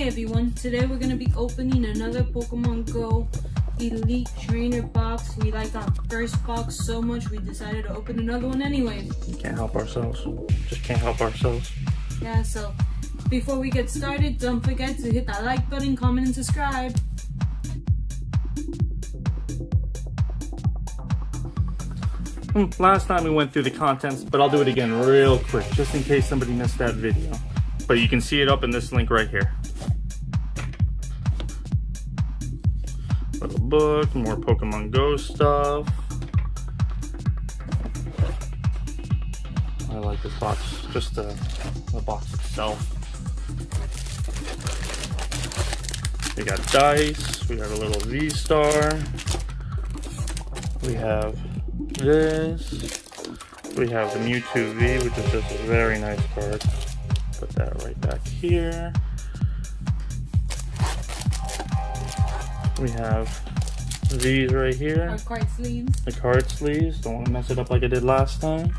Hey everyone, today we're going to be opening another Pokemon Go Elite Trainer box. We liked our first box so much we decided to open another one anyway. Can't help ourselves. Just can't help ourselves. Yeah, so before we get started, don't forget to hit that like button, comment, and subscribe. Hmm, last time we went through the contents, but I'll do it again real quick, just in case somebody missed that video. But you can see it up in this link right here. Little book, more Pokemon Go stuff. I like this box, just the, the box itself. We got dice, we got a little V-Star. We have this. We have the Mewtwo V, which is just a very nice card. Put that right back here. We have these right here. Our card sleeves. The card sleeves. Don't want to mess it up like I did last time.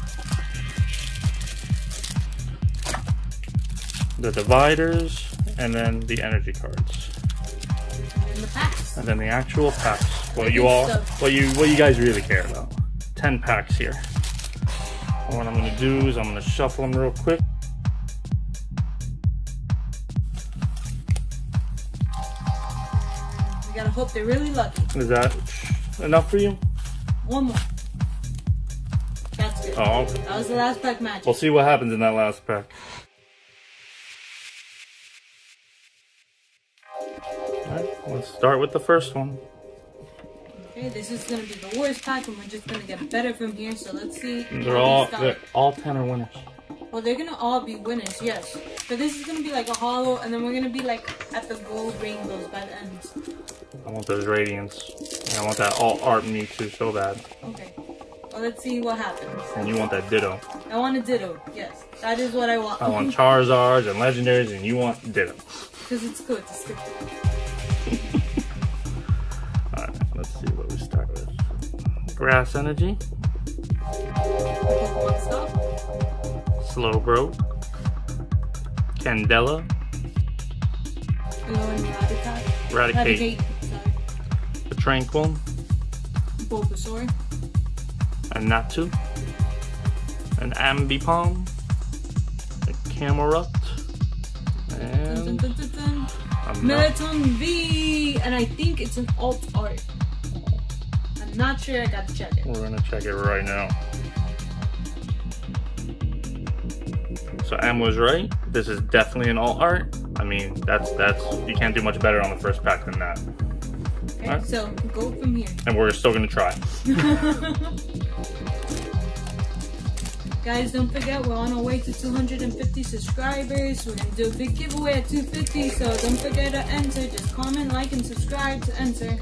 The dividers, and then the energy cards. And the packs. And then the actual packs. What you all, what you, what you guys really care about. 10 packs here. And what I'm gonna do is I'm gonna shuffle them real quick. We gotta hope they're really lucky. Is that enough for you? One more. That's good. Oh. That was the last pack magic. We'll see what happens in that last pack. Alright, let's start with the first one. Okay, this is gonna be the worst pack, and we're just gonna get better from here. So let's see. They're all, they're, all 10 are winners. Well, they're gonna all be winners, yes. But this is gonna be like a hollow, and then we're gonna be like at the gold rainbows by the end. I want those radiants. And I want that all art Mewtwo so bad. Okay. Well, let's see what happens. And you want that Ditto. I want a Ditto. Yes, that is what I want. I want Charizards and Legendaries, and you want Ditto. Because it's good. Alright, let's see what we start with. Grass Energy, stop. Slowbro, Candela, Hello and Rattata. Raticate, Raticate. Sorry. the Tranquill, Bulbasaur. and Natu, an Ambipom, a Camerupt, and dun, dun, dun. I'm V, and I think it's an alt art. I'm not sure. I gotta check it. we're gonna check it right now. So Am was right. This is definitely an alt art. I mean, that's that's you can't do much better on the first pack than that. Okay, Alright. so go from here. And we're still gonna try. Guys, don't forget we're on our way to 250 subscribers. We're gonna do a big giveaway at 250, so don't forget to enter. Just comment, like, and subscribe to enter.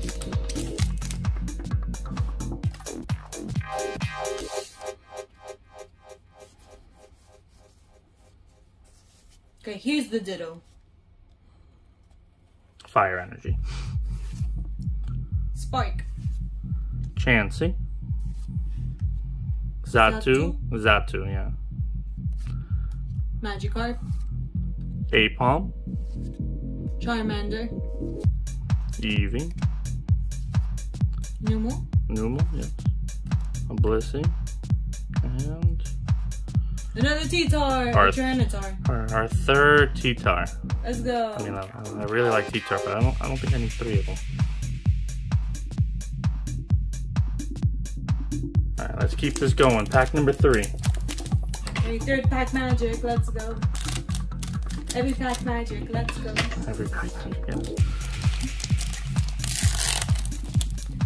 Okay, here's the Ditto. Fire Energy, Spark. Chansey, Xatu, Xatu, yeah, Magikarp. Aipom, Charmander. Eevee, Numo. Numel, yes, a Blissey, and Another T-Tar. Our- Tyranitar. our, our third T-Tar. Let's go. I mean, I, I really like T-Tar, but I don't, I don't think I need three of them. Alright, let's keep this going. Pack number three. Okay, third pack magic. Let's go. Every pack magic. Let's go. Every pack, yes.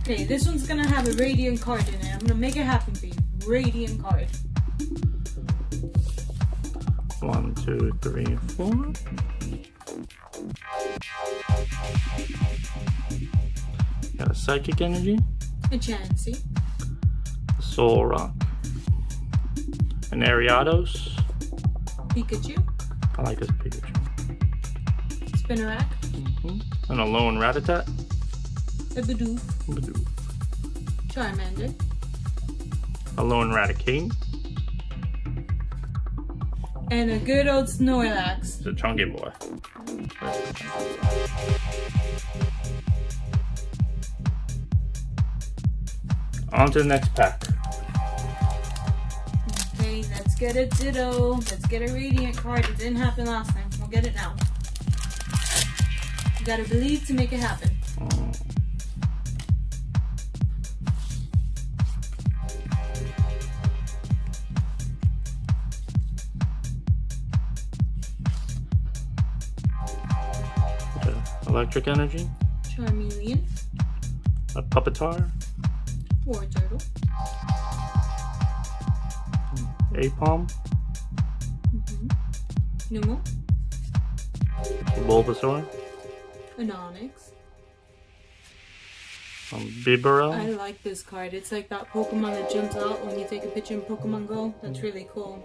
Okay, this one's gonna have a radiant card in it. I'm gonna make it happen for you. Radiant card. One, two, three, four. Got a Psychic Energy, A Chansey. Solrock, an Ariados. Pikachu. I like this Pikachu. Spinarak. hmm And Alolan Rattata. A Bidoof. Bidoof. Charmander. Alolan Raticate. And a good old Snorlax. It's a chunky boy. On to the next pack. Okay, let's get a Ditto. Let's get a Radiant card. It didn't happen last time. We'll get it now. You gotta believe to make it happen. Okay. Electric energy. Charmeleon, A Pupitar. War Turtle, Aipom. mm-hmm. Numo, Bulbasaur. Anonix. Um, I like this card. It's like that Pokemon that jumps out when you take a picture in Pokemon Go. That's really cool.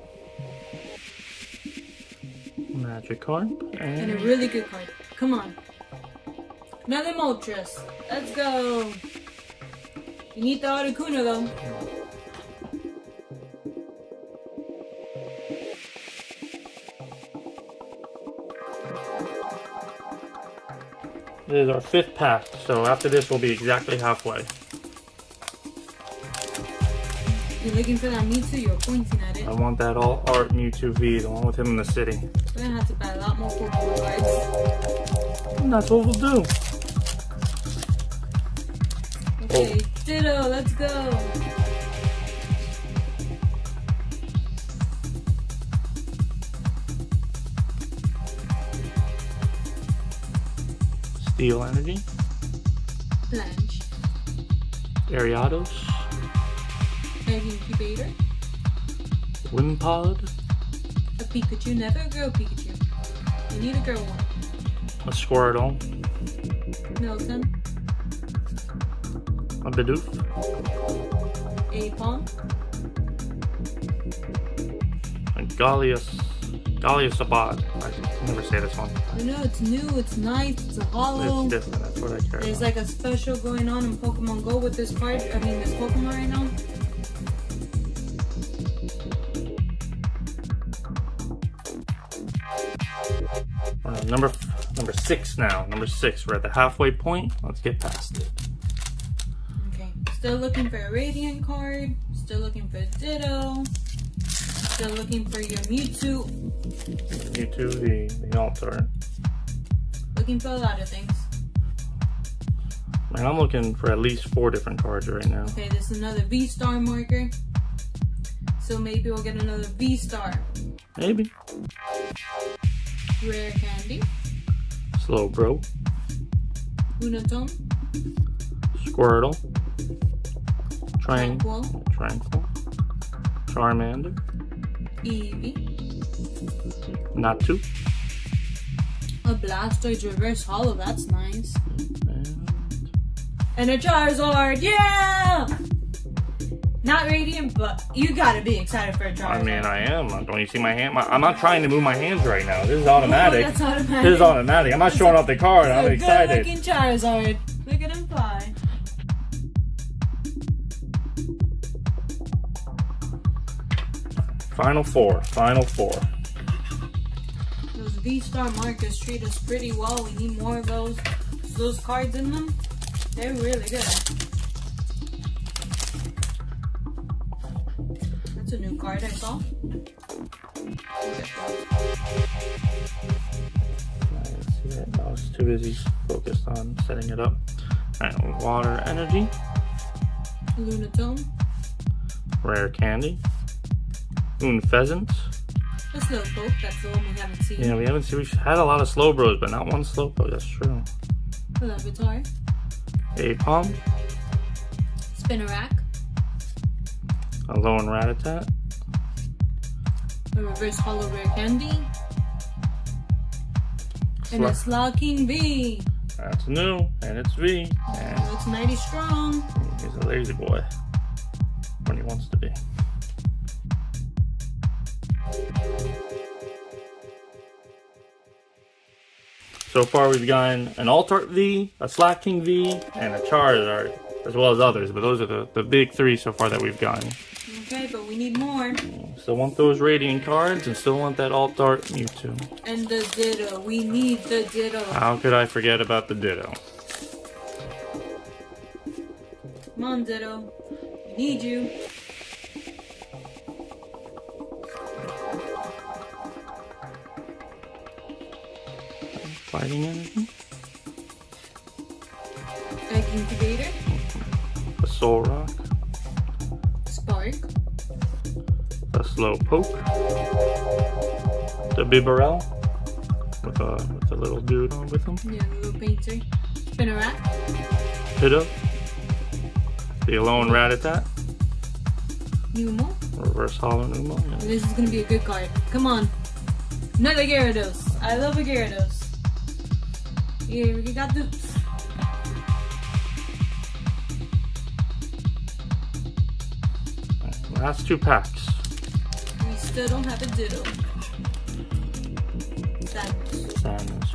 Magikarp. And a really good card. Come on. Another Moltres. Let's go. You need the Articuno though. this is our fifth pack. So after this, we'll be exactly halfway. You're looking for that Mewtwo, you're pointing at it. I want that all art Mewtwo V, the one with him in the city. We're gonna have to buy a lot more Pokemon cards. And that's what we'll do. Ditto, let's go. Steel Energy. Blanche, Ariados. Egg Incubator, Wimpod. a Pikachu, never a girl Pikachu. You need a girl one. A Squirtle. A Bidoof. Aipom, A Gallius. Abad. I can never say this one. I know it's new, it's nice, it's a hollow. It's different. That's what I care There's about. like a special going on in Pokemon Go with this card. I mean, this Pokemon right now. Uh, number number six now. Number six. We're at the halfway point. Let's get past it. Still looking for a Radiant card. Still looking for Ditto. Still looking for your Mewtwo. Mewtwo, the the altar. Looking for a lot of things. Man, I'm looking for at least four different cards right now. Okay, this is another V Star marker. So maybe we'll get another V Star. Maybe. Rare Candy. Slowbro. Squirtle. Trang Tranquill. Tranquill. Charmander. Eevee. Natu. A Blastoise Reverse Hollow. That's nice. And And a Charizard. Yeah! Not Radiant, but you gotta be excited for a Charizard. I mean, I am. Don't you see my hand? My, I'm not trying to move my hands right now. This is oh, automatic. Oh, that's automatic. This is automatic. I'm not showing off the card. I'm excited. Good looking Charizard. Look at him fly. Final four. Final four. Those V Star markers treat us pretty well. We need more of those. Those cards in them, they're really good. That's a new card I saw. Let's see it. I was too busy focused on setting it up. Alright, water energy. Lunatone, Rare candy. Unfezant. a Slowpoke. That's the one we haven't seen. Yeah, we haven't seen. We've had a lot of slow bros, but not one slow bro. That's true. A Larvitar, Aipom. Spinarak, A lone Ratatat. a Reverse Hollow Rare Candy, and a Slowking V. That's new, and it's V. And Looks mighty strong. he's a lazy boy when he wants to be. So far, we've gotten an Altart V, a Slack King V, and a Charizard, as well as others. But those are the, the big three so far that we've gotten. Okay, but we need more. Still want those Radiant cards and still want that Alt Art Mewtwo. And the Ditto. We need the Ditto. How could I forget about the Ditto? Come on, Ditto. We need you. Fighting anything? Egg Incubator. A Solrock. Spark. A Slowpoke. The Bibarel. With a, with a little dude on with him. Yeah, little painter. Spinarak. Hitto. The Alolan Rattata. Numo. Reverse Hollow Numo. Yeah. This is gonna be a good card. Come on. Another Gyarados. I love a Gyarados. Here, we got dupes. Last two packs. We still don't have a Ditto. That Sadness,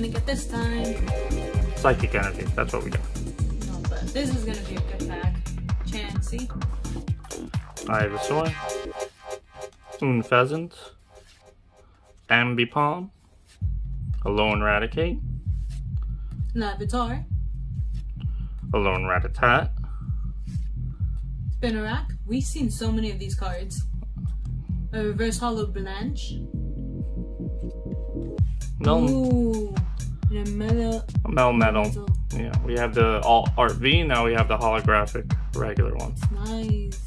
gonna get this time? Psychic Energy. That's what we got. No, but this is gonna be a good pack. Chansey. Ivysaur. Unfezant. Ambipom. Alolan Raticate. Larvitar. Alolan Rattata. Spinarak. We've seen so many of these cards. A reverse hollow Blanche. No. Ooh. A mellow. Metal. Yeah, we have the all Art V. Now we have the holographic regular one. Nice.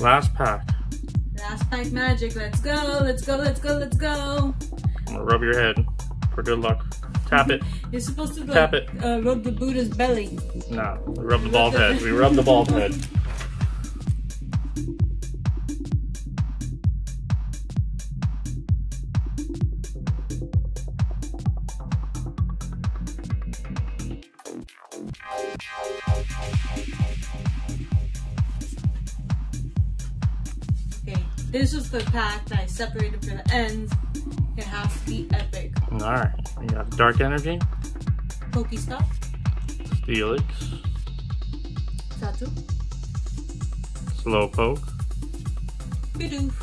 Last pack. Last pack magic. Let's go. Let's go. Let's go. Let's go. I'm gonna rub your head for good luck. Tap it. You're supposed to like, Tap it. Uh, rub the Buddha's belly. No, we rub the bald head. We rub the bald head. this is the pack that I separated for the ends. It has to be epic. Alright, we got Dark Energy, Pokestop, Steelix, Xatu, Slowpoke, Bidoof,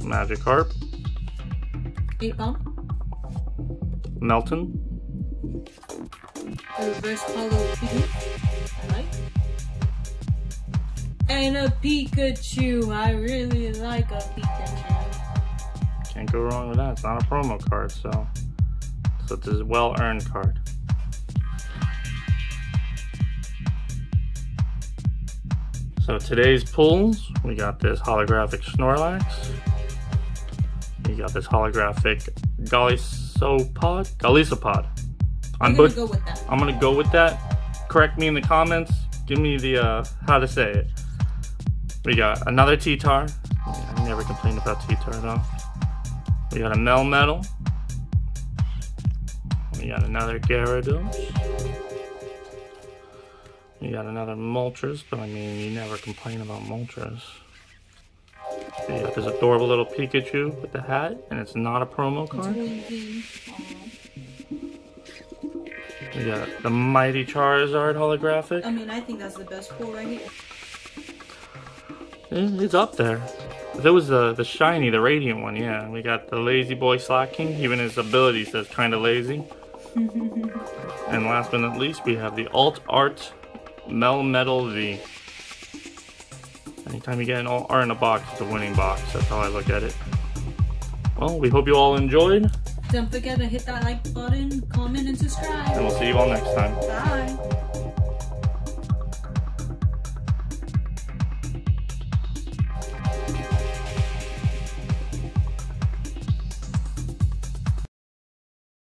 Magikarp, 8 Bomb, Meltan, reverse hollow Bidoof. And a Pikachu. I really like a Pikachu. can't go wrong with that. It's not a promo card, so, so it's a well earned card. So today's pulls, we got this holographic Snorlax. We got this holographic Golisopod. Golisopod. I'm I'm, gonna go with that. I'm gonna go with that. Correct me in the comments. Give me the uh, how to say it. We got another T-Tar. Yeah, I never complained about T-Tar though. We got a Melmetal. We got another Gyarados. We got another Moltres, but I mean, you never complain about Moltres. We got this adorable little Pikachu with the hat, and it's not a promo card. We got the Mighty Charizard holographic. I mean, I think that's the best pull right here. Mm, it's up there. If it was the the shiny, the radiant one, yeah. We got the lazy boy slacking. Even his ability says kind of lazy. and last but not least, we have the alt art Melmetal V. Anytime you get an alt art in a box, it's a winning box. That's how I look at it. Well, we hope you all enjoyed, Don't forget to hit that like button, comment, and subscribe. and we'll see you all next time. Bye.